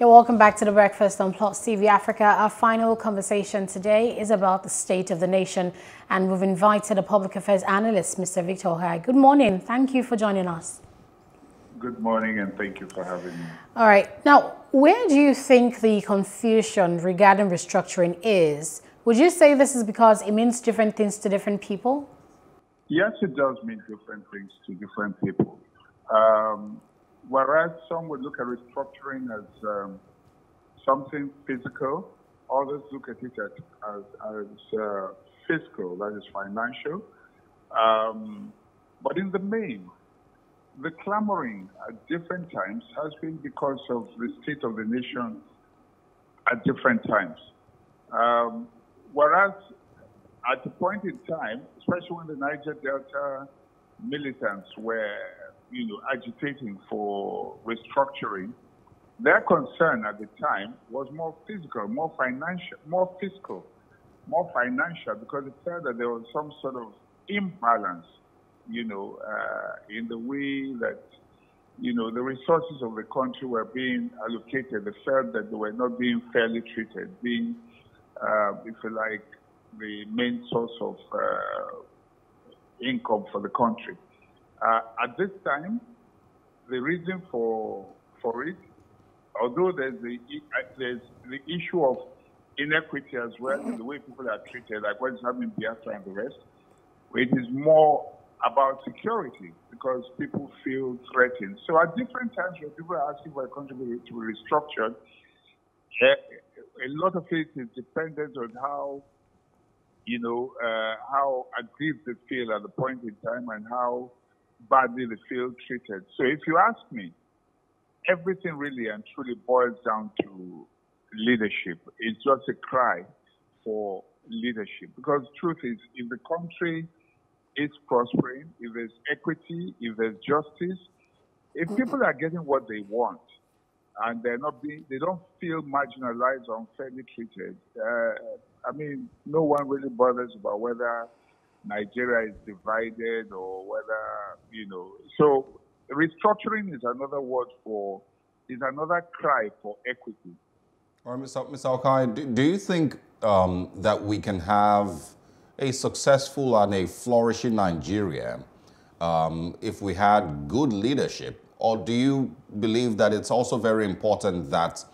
You're welcome back to the breakfast on Plus TV Africa. Our final conversation today is about the state of the nation, and we've invited a public affairs analyst, Mr. Victor Okhai. Good morning. Thank you for joining us. Good morning, and thank you for having me. All right. Now, where do you think the confusion regarding restructuring is? Would you say this is because it means different things to different people? Yes, it does mean different things to different people. Um, whereas some would look at restructuring as um, something physical, others look at it as, as, as uh, fiscal, that is financial. Um, but in the main, the clamoring at different times has been because of the state of the nation at different times. Um, whereas at the point in time, especially when the Niger Delta militants were you know, agitating for restructuring, their concern at the time was more physical, more financial, more fiscal, more financial, because it felt that there was some sort of imbalance, you know, uh, in the way that, you know, the resources of the country were being allocated. They felt that they were not being fairly treated, being, uh, if you like, the main source of uh, income for the country. At this time, the reason for for it, although there's the there's the issue of inequity as well in the way people are treated, like what's happening in Biafra and the rest, it is more about security because people feel threatened. So at different times when people are asking for a country to be restructured, eh, a lot of it is dependent on how you know, uh, how aggrieved they feel at the point in time and how badly they feel treated. So if you ask me, everything really and truly boils down to leadership. It's just a cry for leadership. Because truth is, if the country is prospering, if there's equity, if there's justice, if people are getting what they want, and they're not being, they don't feel marginalized or unfairly treated. Uh, I mean, no one really bothers about whether Nigeria is divided or whether, you know. So restructuring is another word for, is another cry for equity. All right. Mr. Okhai, do, do you think um, that we can have a successful and a flourishing Nigeria um, if we had good leadership? Or do you believe that it's also very important that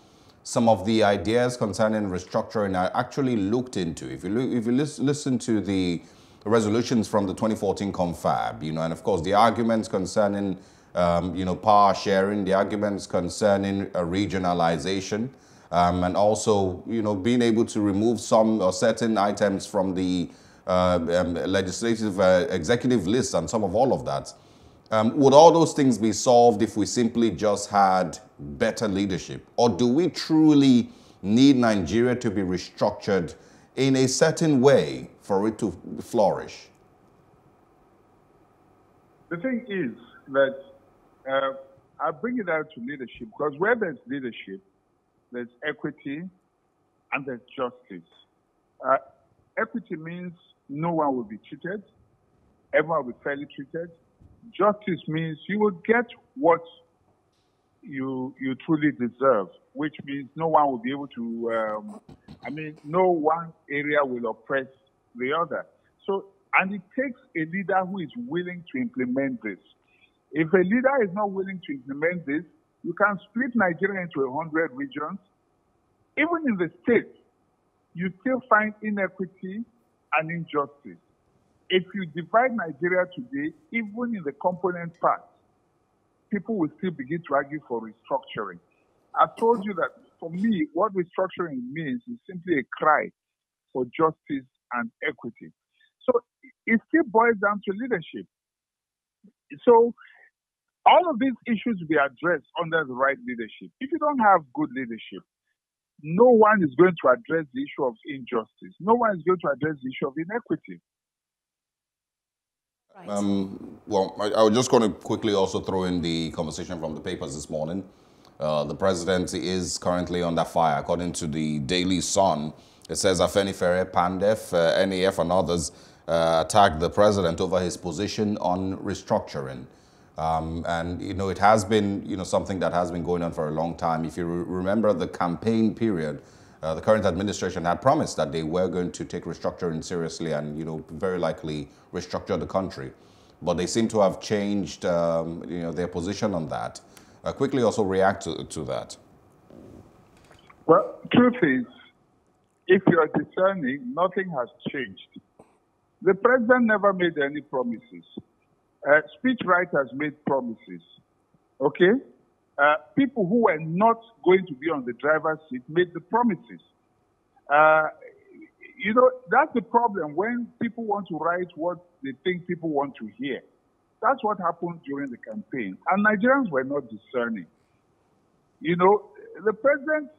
some of the ideas concerning restructuring are actually looked into. If you, look, if you listen to the resolutions from the 2014 confab, you know, and of course the arguments concerning, um, you know, power sharing, the arguments concerning a regionalization, um, and also, you know, being able to remove some or certain items from the uh, um, legislative uh, executive list and some of all of that. Um, would all those things be solved if we simply just had better leadership? Or do we truly need Nigeria to be restructured in a certain way for it to flourish? The thing is that uh, I bring it out to leadership because where there's leadership, there's equity and there's justice. Uh, equity means no one will be cheated, everyone will be fairly treated, justice means you will get what you you truly deserve, which means no one will be able to. Um, I mean, no one area will oppress the other. So, and it takes a leader who is willing to implement this. If a leader is not willing to implement this, you can split Nigeria into a hundred regions. Even in the states, you still find inequity and injustice if you divide Nigeria today, even in the component parts, people will still begin to argue for restructuring. I told you that for me, what restructuring means is simply a cry for justice and equity. So it still boils down to leadership. So all of these issues will be addressed under the right leadership. If you don't have good leadership, no one is going to address the issue of injustice. No one is going to address the issue of inequity. Right. Um, well, I, I, was just going to quickly also throw in the conversation from the papers this morning. Uh, the president is currently under fire, according to the Daily Sun. It says Afenifere, Pandef, uh, NEF, and others uh, attacked the president over his position on restructuring. Um, and you know, it has been you know something that has been going on for a long time. If you re remember the campaign period, uh, the current administration had promised that they were going to take restructuring seriously and you know very likely restructure the country, but they seem to have changed um, you know their position on that. Uh, quickly, also react to, to that. Well, truth is, if you are discerning, nothing has changed. The president never made any promises. Uh, speech writers made promises. Okay? Uh, people who were not going to be on the driver's seat made the promises. Uh, you know, that's the problem when people want to write what they think people want to hear. That's what happened during the campaign. And Nigerians were not discerning. You know, the president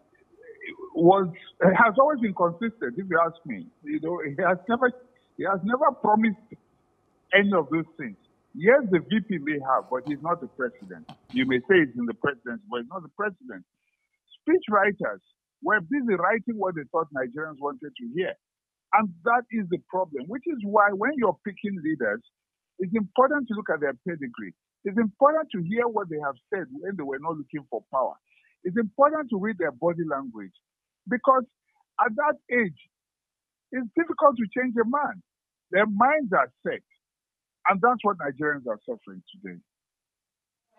was has always been consistent, if you ask me. You know, he has never he has never promised any of those things. Yes, the VP may have, but he's not the president. You may say he's in the presidency, but he's not the president. Speech writers were busy writing what they thought Nigerians wanted to hear. And that is the problem, which is why when you're picking leaders, it's important to look at their pedigree. It's important to hear what they have said when they were not looking for power. It's important to read their body language because at that age, it's difficult to change a man. Their minds are set. And that's what Nigerians are suffering today.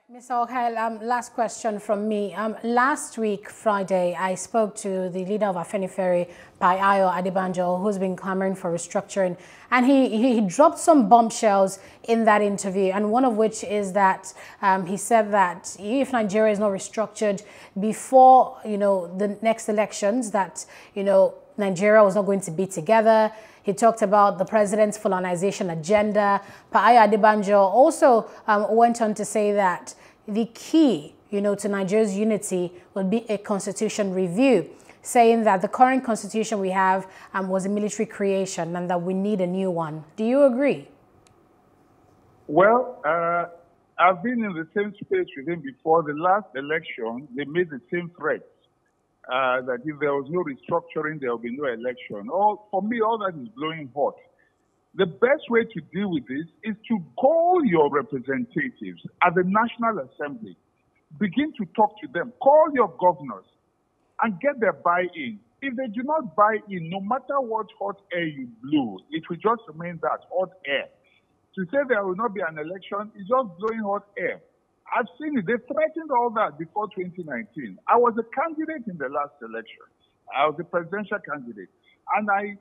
Mr. Okhai, um, last question from me. Um, last week, Friday, I spoke to the leader of Afenifere, Pa Ayo Adebanjo, who's been clamoring for restructuring. And he, he dropped some bombshells in that interview, and one of which is that um, he said that if Nigeria is not restructured before, you know, the next elections, that, you know, Nigeria was not going to be together. He talked about the president's colonization agenda. Pa Ayo Adebanjo also um, went on to say that the key, you know, to Nigeria's unity would be a constitution review, saying that the current constitution we have um, was a military creation and that we need a new one. Do you agree? Well, uh, I've been in the same space with him before. The last election, they made the same threat uh, that if there was no restructuring, there will be no election. All, for me, all that is blowing hot. The best way to deal with this is to call your representatives at the National Assembly. Begin to talk to them. Call your governors and get their buy-in. If they do not buy in, no matter what hot air you blow, it will just remain that hot air. To say there will not be an election is just blowing hot air. I've seen it. They threatened all that before 2019. I was a candidate in the last election. I was a presidential candidate. And I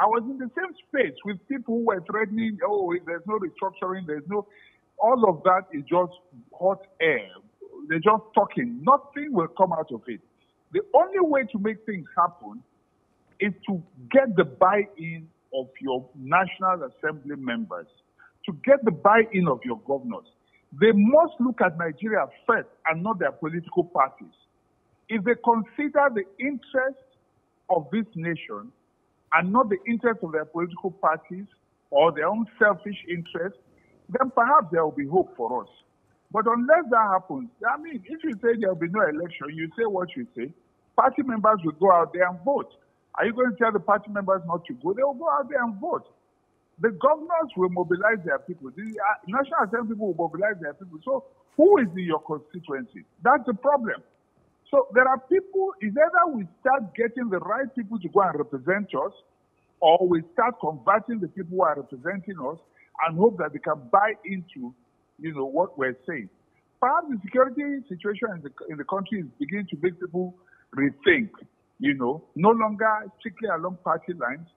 I was in the same space with people who were threatening, oh, there's no restructuring, there's no all of that is just hot air. They're just talking. Nothing will come out of it. The only way to make things happen is to get the buy-in of your National Assembly members, to get the buy-in of your governors. They must look at Nigeria first and not their political parties. If they consider the interest of this nation and not the interest of their political parties or their own selfish interest, then perhaps there will be hope for us. But unless that happens, I mean, if you say there will be no election, you say what you say, party members will go out there and vote. Are you going to tell the party members not to go? They will go out there and vote. The governors will mobilize their people. The uh, National Assembly will mobilize their people. So who is in your constituency? That's the problem. So there are people, is either we start getting the right people to go and represent us, or we start converting the people who are representing us and hope that they can buy into, you know, what we're saying. Perhaps the security situation in the, in the country is beginning to make people rethink, you know, no longer strictly along party lines,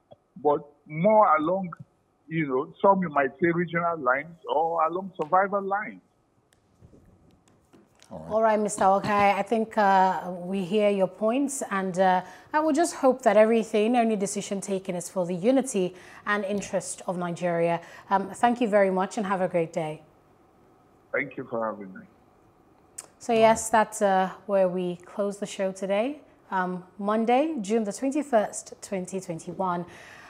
but more along you know, some you might say regional lines or along survival lines. All right. All right, Mr. Okhai. I think uh, we hear your points, and uh, I would just hope that everything, any decision taken, is for the unity and interest of Nigeria. Um, thank you very much, and have a great day. Thank you for having me. So yes, that's uh, where we close the show today. Um, Monday, June the 21st, 2021.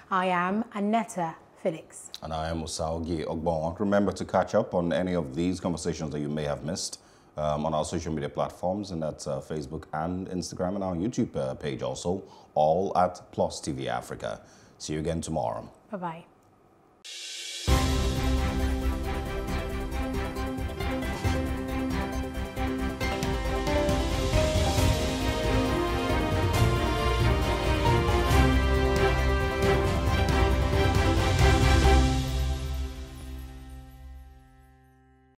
I am Aneta Felix. And I am Osarogie Ogbonmwan. Remember to catch up on any of these conversations that you may have missed um, on our social media platforms, and that's uh, Facebook and Instagram, and our YouTube uh, page also, all at Plus TV Africa. See you again tomorrow. Bye-bye.